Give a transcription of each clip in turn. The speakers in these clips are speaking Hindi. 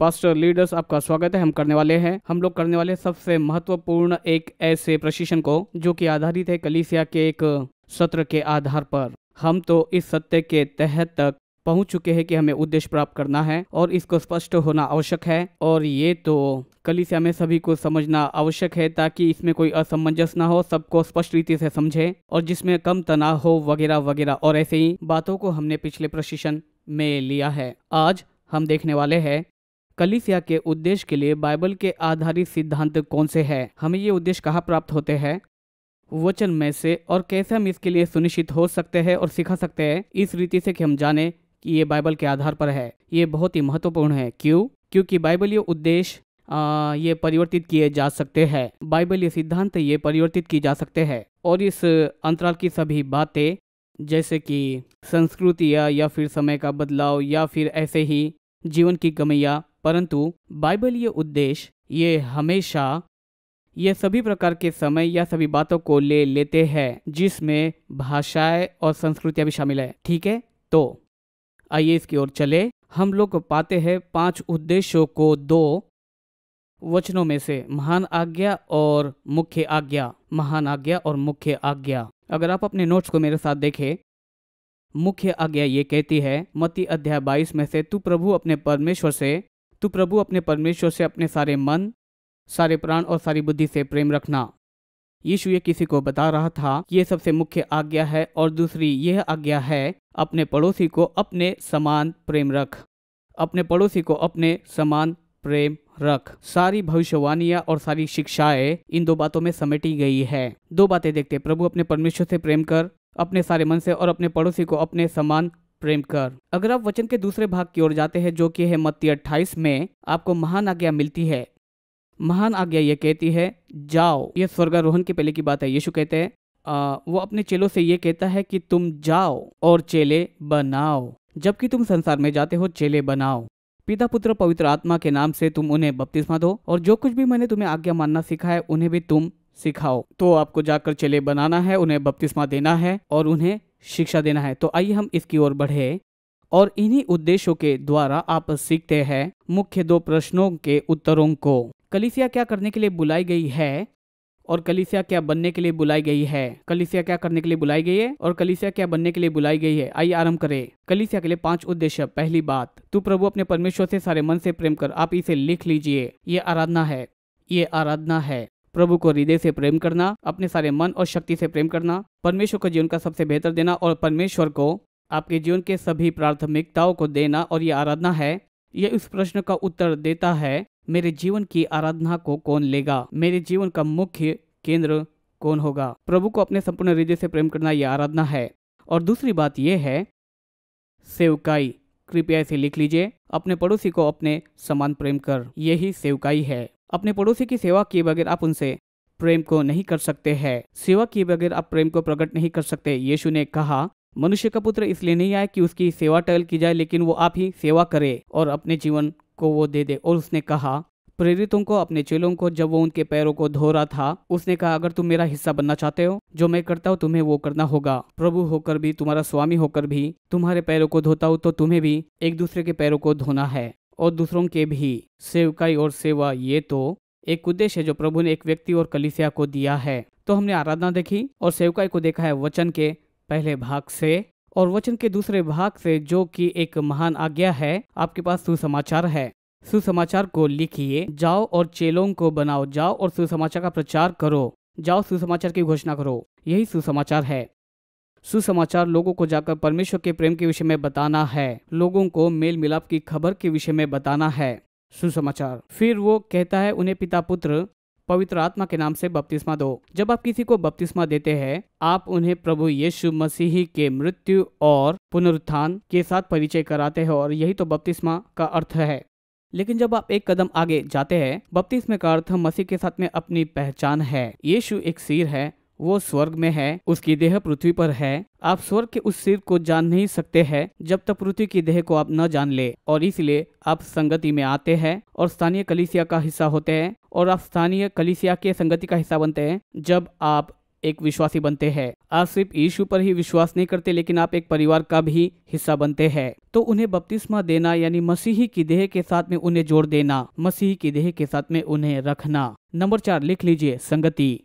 पास्टर लीडर्स आपका स्वागत है। हम करने वाले हैं। हम लोग करने वाले सबसे महत्वपूर्ण एक ऐसे प्रशिक्षण को, जो कि आधारित है कलीसिया के एक सत्र के आधार पर। हम तो इस सत्य के तहत तक पहुँच चुके हैं कि हमें उद्देश्य प्राप्त करना है और इसको स्पष्ट होना आवश्यक है। और ये तो कलिसिया में सभी को समझना आवश्यक है, ताकि इसमें कोई असमंजस ना हो, सबको स्पष्ट रीति से समझे और जिसमें कम तनाव हो वगैरह वगैरह। और ऐसे ही बातों को हमने पिछले प्रशिक्षण में लिया है। आज हम देखने वाले हैं कलिसिया के उद्देश्य के लिए बाइबल के आधारित सिद्धांत कौन से हैं? हमें ये उद्देश्य कहाँ प्राप्त होते हैं? वचन में से और कैसे हम इसके लिए सुनिश्चित हो सकते हैं और सिखा सकते हैं? इस रीति से कि हम जाने कि ये बाइबल के आधार पर है। ये बहुत ही महत्वपूर्ण है। क्यों? क्योंकि बाइबल बाइबलीय उद्देश्य ये परिवर्तित किए जा सकते हैं। बाइबल बाइबलीय सिद्धांत ये परिवर्तित किए जा सकते हैं। और इस अंतराल की सभी बातें जैसे कि संस्कृति या, या फिर समय का बदलाव या फिर ऐसे ही जीवन की कमियाँ परंतु बाइबलीय उद्देश्य ये हमेशा ये सभी प्रकार के समय या सभी बातों को ले लेते हैं, जिसमें भाषाएँ और संस्कृतियाँ भी शामिल है। ठीक है? तो आइए इसकी ओर चले। हम लोग पाते हैं पाँच उद्देश्यों को दो वचनों में से, महान आज्ञा और मुख्य आज्ञा। महान आज्ञा और मुख्य आज्ञा। अगर आप अपने नोट्स को मेरे साथ देखें, मुख्य आज्ञा ये कहती है मती अध्याय बाईस में से, तू प्रभु अपने परमेश्वर से तू प्रभु अपने परमेश्वर से अपने सारे मन, सारे प्राण और सारी बुद्धि से प्रेम रखना। यीशु ये किसी को बता रहा था ये सबसे मुख्य आज्ञा है और दूसरी यह आज्ञा है, अपने पड़ोसी को अपने समान प्रेम रख। अपने पड़ोसी को अपने समान प्रेम रख। सारी भविष्यवाणियाँ और सारी शिक्षाएँ इन दो बातों में समेटी गई है। दो बातें देखते प्रभु अपने परमेश्वर से प्रेम कर, अपने सारे मन से और अपने पड़ोसी को अपने समान प्रेम कर। अगर आप वचन के दूसरे भाग की ओर जाते हैं, जो कि है मत्ती अट्ठाईस में, आपको महान आज्ञा मिलती है। महान आज्ञा ये कहती है, जाओ। ये स्वर्गारोहण के पहले की बात है। यीशु कहते हैं वो अपने चेलों से ये कहता है कि तुम जाओ और चेले बनाओ। जबकि तुम संसार में जाते हो, चेले बनाओ। पिता, पुत्र, पवित्र आत्मा के नाम से तुम उन्हें बपतिस्मा दो और जो कुछ भी मैंने तुम्हें आज्ञा मानना सिखाया उन्हें भी तुम सिखाओ। तो आपको जाकर चेले बनाना है, उन्हें बपतिस्मा देना है और उन्हें शिक्षा देना है। तो आइए हम इसकी ओर बढ़े और इन्हीं उद्देश्यों के द्वारा आप सीखते हैं मुख्य दो प्रश्नों के उत्तरों को। कलिसिया क्या करने के लिए बुलाई गई है और कलिसिया क्या बनने के लिए बुलाई गई है? कलिसिया क्या करने के लिए बुलाई गई है और कलिसिया क्या बनने के लिए बुलाई गई है? आइए आरंभ करें। कलिसिया के लिए पाँच उद्देश्य। पहली बात, तू प्रभु अपने परमेश्वर से सारे मन से प्रेम कर, आप इसे लिख लीजिए। ये आराधना है। ये आराधना है। प्रभु को हृदय से प्रेम करना, अपने सारे मन और शक्ति से प्रेम करना, परमेश्वर को जीवन का सबसे बेहतर देना और परमेश्वर को, आपके जीवन के सभी प्राथमिकताओं को देना और ये आराधना है, ये इस प्रश्न का उत्तर देता है, मेरे जीवन की आराधना को कौन लेगा? मेरे जीवन का मुख्य केंद्र कौन होगा? प्रभु को अपने संपूर्ण हृदय से प्रेम करना यह आराधना है। और दूसरी बात यह है, सेवकाई, कृपया इसे लिख लीजिए, अपने पड़ोसी को अपने समान प्रेम कर, यही सेवकाई है। अपने पड़ोसी की सेवा किए बगैर आप उनसे प्रेम को नहीं कर सकते हैं। सेवा किए बगैर आप प्रेम को प्रकट नहीं कर सकते। यीशु ने कहा, मनुष्य का पुत्र इसलिए नहीं आया कि उसकी सेवा टहल की जाए, लेकिन वो आप ही सेवा करे और अपने जीवन को वो दे दे। और उसने कहा, प्रेरितों को अपने चेलों को जब वो उनके पैरों को धो रहा था, उसने कहा, अगर तुम मेरा हिस्सा बनना चाहते हो, जो मैं करता हूँ, तुम्हें वो करना होगा। प्रभु होकर भी, तुम्हारा स्वामी होकर भी, तुम्हारे पैरों को धोता हूँ तो तुम्हें भी एक दूसरे के पैरों को धोना है। और दूसरों के भी। सेवकाई और सेवा, ये तो एक उद्देश्य है जो प्रभु ने एक व्यक्ति और कलिसिया को दिया है। तो हमने आराधना देखी और सेवकाई को देखा है वचन के पहले भाग से और वचन के दूसरे भाग से, जो कि एक महान आज्ञा है। आपके पास सुसमाचार है। सुसमाचार को लिखिए, जाओ और चेलों को बनाओ, जाओ और सुसमाचार का प्रचार करो, जाओ सुसमाचार की घोषणा करो। यही सुसमाचार है। सुसमाचार लोगों को जाकर परमेश्वर के प्रेम के विषय में बताना है। लोगों को मेल मिलाप की खबर के विषय में बताना है। सुसमाचार। फिर वो कहता है उन्हें पिता पुत्र, पवित्र आत्मा के नाम से बपतिस्मा दो। जब आप किसी को बपतिस्मा देते हैं, आप उन्हें प्रभु यीशु मसीह के मृत्यु और पुनरुत्थान के साथ परिचय कराते हैं और यही तो बपतिस्मा का अर्थ है। लेकिन जब आप एक कदम आगे जाते हैं, बपतिस्मे का अर्थ मसीह के साथ में अपनी पहचान है। यीशु एक सिर है वो स्वर्ग में है, उसकी देह पृथ्वी पर है। आप स्वर्ग के उस सिर को जान नहीं सकते हैं, जब तक पृथ्वी की देह को आप न जान ले। और इसलिए आप संगति में आते हैं और स्थानीय कलिसिया का हिस्सा होते हैं और आप स्थानीय कलिसिया के संगति का हिस्सा बनते हैं, जब आप एक विश्वासी बनते हैं। आप सिर्फ़ यीशु पर ही विश्वास नहीं करते, लेकिन आप एक परिवार का भी हिस्सा बनते हैं। तो उन्हें बपतिस्मा देना, यानी मसीही की देह के साथ में उन्हें जोड़ देना, मसीही की देह के साथ में उन्हें रखना। नंबर चार, लिख लीजिए संगति।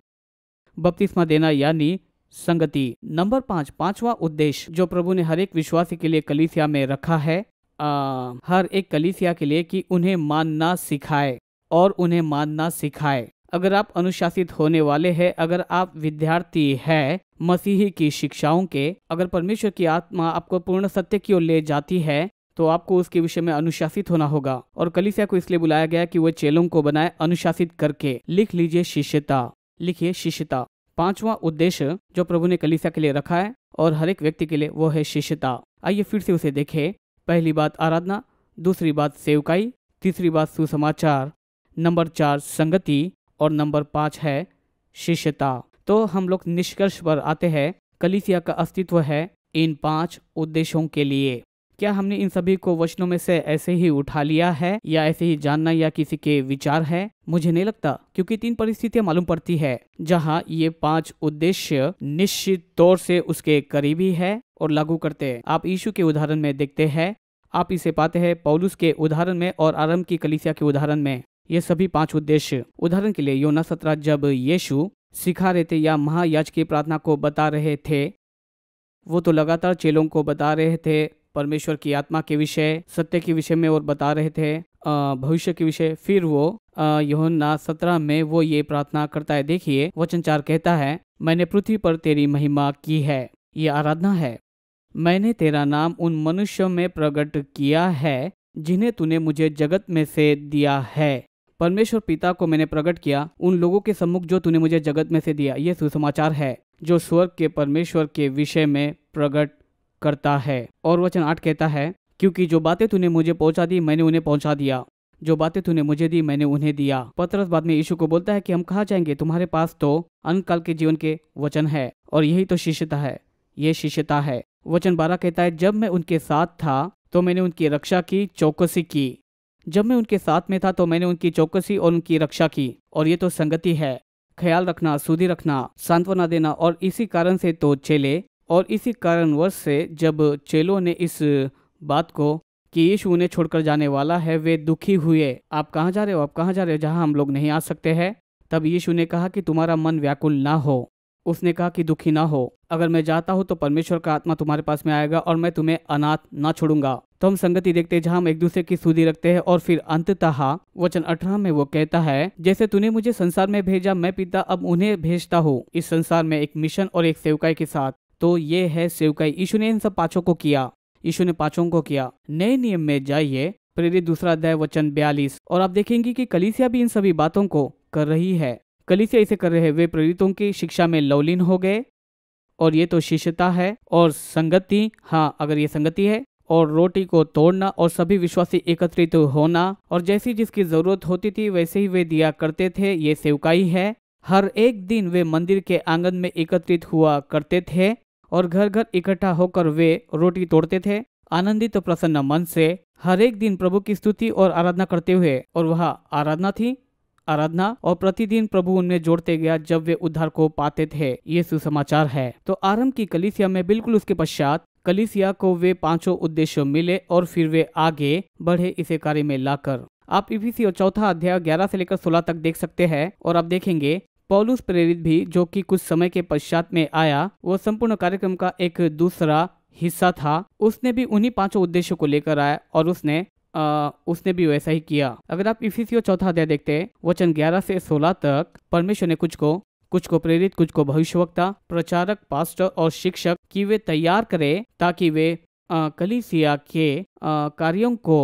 बपतिस्मा देना यानी संगति। नंबर पाँच पांचवा उद्देश्य जो प्रभु ने हर एक विश्वासी के लिए कलीसिया में रखा है आ, हर एक कलीसिया के लिए कि उन्हें मानना सिखाए और उन्हें मानना सिखाए। अगर आप अनुशासित होने वाले हैं अगर आप विद्यार्थी हैं मसीही की शिक्षाओं के अगर परमेश्वर की आत्मा आपको पूर्ण सत्य की ओर ले जाती है तो आपको उसके विषय में अनुशासित होना होगा। और कलिसिया को इसलिए बुलाया गया कि वह चेलों को बनाए अनुशासित करके। लिख लीजिए शिष्यता। लिखिए शिष्यता। पांचवा उद्देश्य जो प्रभु ने कलिसिया के लिए रखा है और हर एक व्यक्ति के लिए वो है शिष्यता। आइए फिर से उसे देखें। पहली बात आराधना, दूसरी बात सेवकाई, तीसरी बात सुसमाचार। नंबर चार संगति और नंबर पाँच है शिष्यता। तो हम लोग निष्कर्ष पर आते हैं। कलिसिया का अस्तित्व है इन पाँच उद्देश्यों के लिए। क्या हमने इन सभी को वचनों में से ऐसे ही उठा लिया है या ऐसे ही जानना या किसी के विचार है? मुझे नहीं लगता, क्योंकि तीन परिस्थितियाँ मालूम पड़ती है, जहाँ ये पाँच उद्देश्य निश्चित तौर से उसके करीबी है और लागू करते हैं। आप यीशु के उदाहरण में देखते हैं। आप इसे पाते हैं पौलुस के उदाहरण में और आरंभ की कलिसिया के उदाहरण में। ये सभी पाँच उद्देश्य। उदाहरण के लिए योना सत्रह, जब यीशु सिखा रहे थे या महायाज की प्रार्थना को बता रहे थे, वो तो लगातार चेलों को बता रहे थे परमेश्वर की आत्मा के विषय, सत्य के विषय में और बता रहे थे भविष्य के विषय। फिर वो योना सत्रह में वो ये प्रार्थना करता है। देखिए वचन चार कहता है, मैंने पृथ्वी पर तेरी महिमा की है, ये आराधना है। मैंने तेरा नाम उन मनुष्यों में प्रकट किया है, जिन्हें तूने मुझे जगत में से दिया है। परमेश्वर पिता को मैंने प्रकट किया, उन लोगों के सम्मुख जो तूने मुझे जगत में से दिया। ये सुसमाचार है, जो स्वर्ग के परमेश्वर के विषय में प्रकट करता है। और वचन आठ कहता है, क्योंकि जो बातें तूने मुझे पहुँचा दी, मैंने उन्हें पहुँचा दिया। जो बातें तूने मुझे दी, मैंने उन्हें दिया। पत्रस बाद में यीशु को बोलता है कि, हम कहा जाएँगे? तुम्हारे पास तो काल के जीवन के वचन है, और यही तो शिष्यता है। ये शिष्यता है। वचन बारह कहता है, जब मैं उनके साथ था तो मैंने उनकी रक्षा की, चौकसी की। जब मैं उनके साथ में था तो मैंने उनकी चौकसी और उनकी रक्षा की। और ये तो संगति है। ख्याल रखना, सुधी रखना, सांत्वना देना, और इसी कारण से तो चेले और इसी कारणवश से जब चेलों ने इस बात को कि यीशु उन्हें छोड़कर जाने वाला है, वे दुखी हुए। आप कहाँ जा रहे हो? आप कहाँ जा रहे हो? जहाँ हम लोग नहीं आ सकते हैं। तब यीशु ने कहा कि तुम्हारा मन व्याकुल ना हो। उसने कहा कि दुखी ना हो। अगर मैं जाता हूँ तो परमेश्वर का आत्मा तुम्हारे पास में आएगा और मैं तुम्हें अनाथ ना छोड़ूँगा। तो हम संगति देखते हैं जहाँ हम एक दूसरे की सुधी रखते हैं और फिर अंततः वचन अठारह में वो कहता है, जैसे तूने मुझे संसार में भेजा, मैं पिता अब उन्हें भेजता हूँ। इस संसार में एक मिशन और एक सेवकाई के साथ। तो ये है सेवकाई यीशु ने इन सब पाँचों को किया। यीशु ने पाँचों को किया। नए नियम में जाइए। प्रेरित दूसरा अध्याय वचन बयालीस। और आप देखेंगे कि कलिसिया भी इन सभी बातों को कर रही है। कलिसिया इसे कर रहे हैं वे प्रेरितों की शिक्षा में लवलीन हो गए। और ये तो शिष्यता है और संगति। हाँ अगर ये संगति है और रोटी को तोड़ना और सभी विश्वासी एकत्रित होना और जैसी जिसकी ज़रूरत होती थी वैसे ही वे दिया करते थे। ये सेवकाई है। हर एक दिन वे मंदिर के आँगन में एकत्रित हुआ करते थे। और घर घर इकट्ठा होकर वे रोटी तोड़ते थे। आनंदित प्रसन्न मन से हर एक दिन प्रभु की स्तुति और आराधना करते हुए और वह आराधना थी, आराधना और प्रतिदिन प्रभु उनमें जोड़ते गया जब वे उद्धार को पाते थे। ये सुसमाचार है। तो आरंभ की कलिसिया में बिल्कुल उसके पश्चात कलिसिया को वे पाँचों उद्देश्य मिले और फिर वे आगे बढ़े इसे कार्य में लाकर। आप इफिसी और चौथा अध्याय ग्यारह से लेकर सोलह तक देख सकते हैं और आप देखेंगे पौलुस प्रेरित भी जो कि कुछ समय के पश्चात में आया वो संपूर्ण कार्यक्रम का एक दूसरा हिस्सा था। उसने भी उन्हीं पाँचों उद्देश्यों को लेकर आया और उसने आ, उसने भी वैसा ही किया। अगर आप इफिसियो चौथा अध्याय देखते हैं वचन 11 से 16 तक परमेश्वर ने कुछ को कुछ को प्रेरित कुछ को भविष्यवक्ता प्रचारक पास्टर और शिक्षक की वे तैयार करे ताकि वे कलीसिया के कार्यों को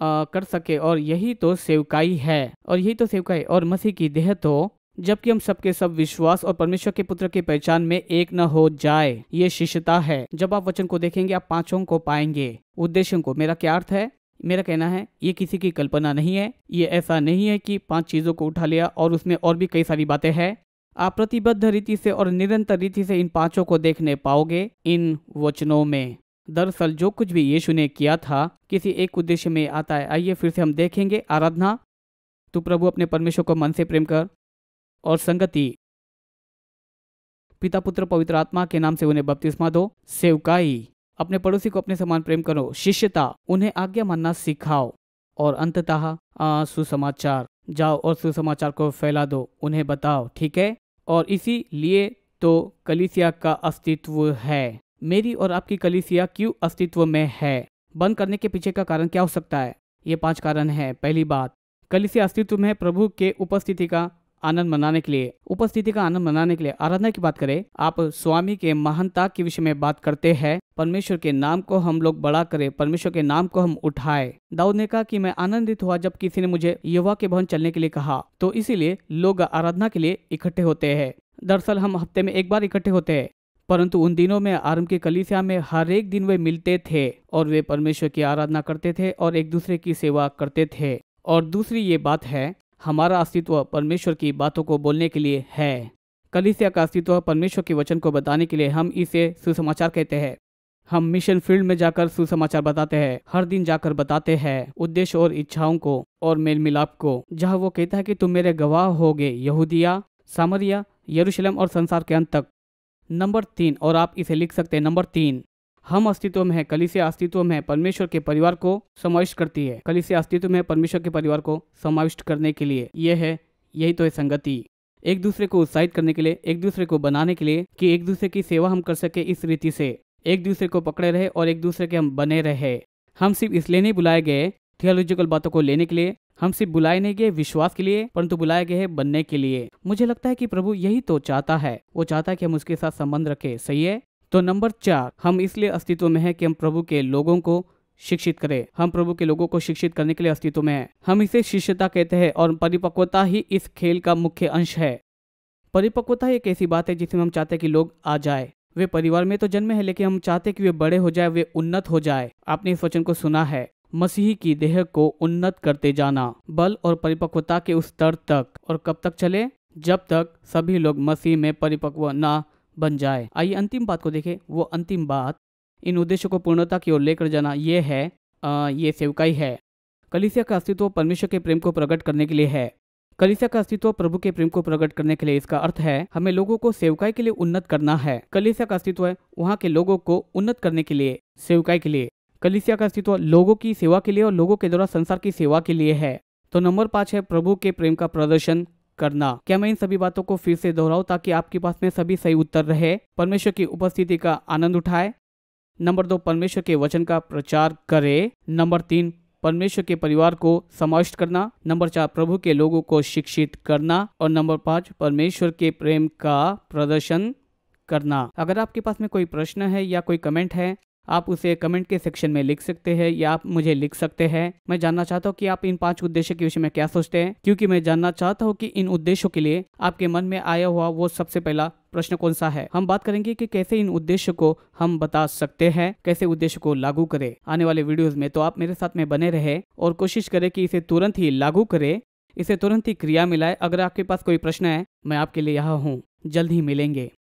आ, कर सके। और यही तो सेवकाई है। और यही तो सेवकाई। और मसीह की देह तो जबकि हम सबके सब विश्वास और परमेश्वर के पुत्र की पहचान में एक न हो जाए, ये शिष्यता है। जब आप वचन को देखेंगे, आप पाँचों को पाएँगे। उद्देश्यों को मेरा क्या अर्थ है? मेरा कहना है, ये किसी की कल्पना नहीं है, ये ऐसा नहीं है कि पाँच चीज़ों को उठा लिया और उसमें और भी कई सारी बातें हैं। आप प्रतिबद्ध रीति से और निरंतर रीति से इन पाँचों को देखने पाओगे, इन वचनों में। दरअसल, जो कुछ भी यीशु ने किया था, किसी एक उद्देश्य में आता है। आइए फिर से हम देखेंगे आराधना। तू प्रभु, अपने परमेश्वर को मन से प्रेम कर। और संगति। पिता, पुत्र, पवित्र आत्मा के नाम से उन्हें बपतिस्मा दो, सेवकाई। अपने पड़ोसी को अपने समान प्रेम करो। शिष्यता, उन्हें आज्ञा मानना सिखाओ। और अंततः सुसमाचार। जाओ और सुसमाचार को फैला दो। उन्हें बताओ, ठीक है? और इसी लिए तो कलिसिया का अस्तित्व है। मेरी और आपकी कलिसिया क्यों अस्तित्व में है? बंद करने के पीछे का कारण क्या हो सकता है? ये पाँच कारण है। पहली बात, कलिसिया अस्तित्व में प्रभु के उपस्थिति का आनंद मनाने के लिए, उपस्थिति का आनंद मनाने के लिए आराधना की बात करें, आप स्वामी के महानता के विषय में बात करते हैं, परमेश्वर के नाम को हम लोग बड़ा करें, परमेश्वर के नाम को हम उठाए। दाऊद ने कहा कि मैं आनंदित हुआ जब किसी ने मुझे युवा के भवन चलने के लिए कहा। तो इसीलिए लोग आराधना के लिए इकट्ठे होते हैं। दरअसल हम हफ़्ते में एक बार इकट्ठे होते हैं, परंतु उन दिनों में आरम की कलिसिया में हर एक दिन वे मिलते थे और वे परमेश्वर की आराधना करते थे और एक दूसरे की सेवा करते थे। और दूसरी ये बात है हमारा अस्तित्व परमेश्वर की बातों को बोलने के लिए है। कलिसिया का अस्तित्व परमेश्वर के वचन को बताने के लिए हम इसे सुसमाचार कहते हैं। हम मिशन फ़ील्ड में जाकर सुसमाचार बताते हैं, हर दिन जाकर बताते हैं उद्देश्य और इच्छाओं को और मेल मिलाप को। जहाँ वो कहता है कि तुम मेरे गवाह हो होगे, यहूदिया, सामरिया, यरूशलेम और संसार के अंत तक। नंबर तीन, और आप इसे लिख सकते हैं नंबर तीन। हम अस्तित्व में है कलिसिया अस्तित्व में परमेश्वर के परिवार को समाविष्ट करती है। कलिसिया अस्तित्व में परमेश्वर के परिवार को समाविष्ट करने के लिए। यह है, यही तो है संगति। एक दूसरे को उत्साहित करने के लिए, एक दूसरे को बनाने के लिए कि एक दूसरे की सेवा हम कर सके इस रीति से। एक दूसरे को पकड़े रहे और एक दूसरे के हम बने रहे। हम सिर्फ़ इसलिए नहीं बुलाए गए थियोलॉजिकल बातों को लेने के लिए, हम सिर्फ़ बुलाए नहीं गए विश्वास के लिए, परंतु बुलाए गए बनने के लिए। मुझे लगता है कि प्रभु यही तो चाहता है। वो चाहता है कि हम उसके साथ संबंध रखें। सही है? तो नंबर चार, हम इसलिए अस्तित्व में है कि हम प्रभु के लोगों को शिक्षित करें। हम प्रभु के लोगों को शिक्षित करने के लिए अस्तित्व में है। हम इसे शिष्यता कहते हैं और परिपक्वता ही इस खेल का मुख्य अंश है। परिपक्वता एक ऐसी बात है जिसमें हम चाहते हैं कि लोग आ जाए। वे परिवार में तो जन्मे हैं, लेकिन हम चाहते कि वे बड़े हो जाए, वे उन्नत हो जाए। आपने इस वचन को सुना है, मसीह की देह को उन्नत करते जाना, बल और परिपक्वता के उस स्तर तक। और कब तक चले? जब तक सभी लोग मसीह में परिपक्व ना बन जाए। आइए अंतिम बात को देखें। वो अंतिम बात इन उद्देश्यों को पूर्णता की ओर लेकर जाना ये है आ, ये सेवकाई है। कलिसिया का अस्तित्व परमेश्वर के प्रेम को प्रकट करने के लिए है। कलिसिया का अस्तित्व प्रभु के प्रेम को प्रकट करने के लिए इसका अर्थ है हमें लोगों को सेवकाई के लिए उन्नत करना है। कलिसिया का अस्तित्व है वहाँ के लोगों को उन्नत करने के लिए सेवकाई के लिए। कलिसिया का अस्तित्व लोगों की सेवा के लिए और लोगों के द्वारा संसार की सेवा के लिए है। तो नंबर पाँच है प्रभु के प्रेम का प्रदर्शन। करना। क्या मैं इन सभी बातों को फिर से दोहराऊं ताकि आपके पास में सभी सही उत्तर रहे? परमेश्वर की उपस्थिति का आनंद उठाए। नंबर दो, परमेश्वर के वचन का प्रचार करे। नंबर तीन, परमेश्वर के परिवार को समाविष्ट करना। नंबर चार, प्रभु के लोगों को शिक्षित करना। और नंबर पाँच, परमेश्वर के प्रेम का प्रदर्शन करना। अगर आपके पास में कोई प्रश्न है या कोई कमेंट है आप उसे कमेंट के सेक्शन में लिख सकते हैं या आप मुझे लिख सकते हैं। मैं जानना चाहता हूँ कि आप इन पाँच उद्देश्य के विषय में क्या सोचते हैं, क्योंकि मैं जानना चाहता हूँ कि इन उद्देश्यों के लिए आपके मन में आया हुआ वो सबसे पहला प्रश्न कौन सा है। हम बात करेंगे कि कैसे इन उद्देश्य को हम बता सकते हैं, कैसे उद्देश्य को लागू करें। आने वाले वीडियोस में तो आप मेरे साथ में बने रहे और कोशिश करें कि इसे तुरंत ही लागू करें, इसे तुरंत ही क्रिया मिलाए अगर आपके पास कोई प्रश्न है, मैं आपके लिए यहाँ हूँ। जल्द ही मिलेंगे।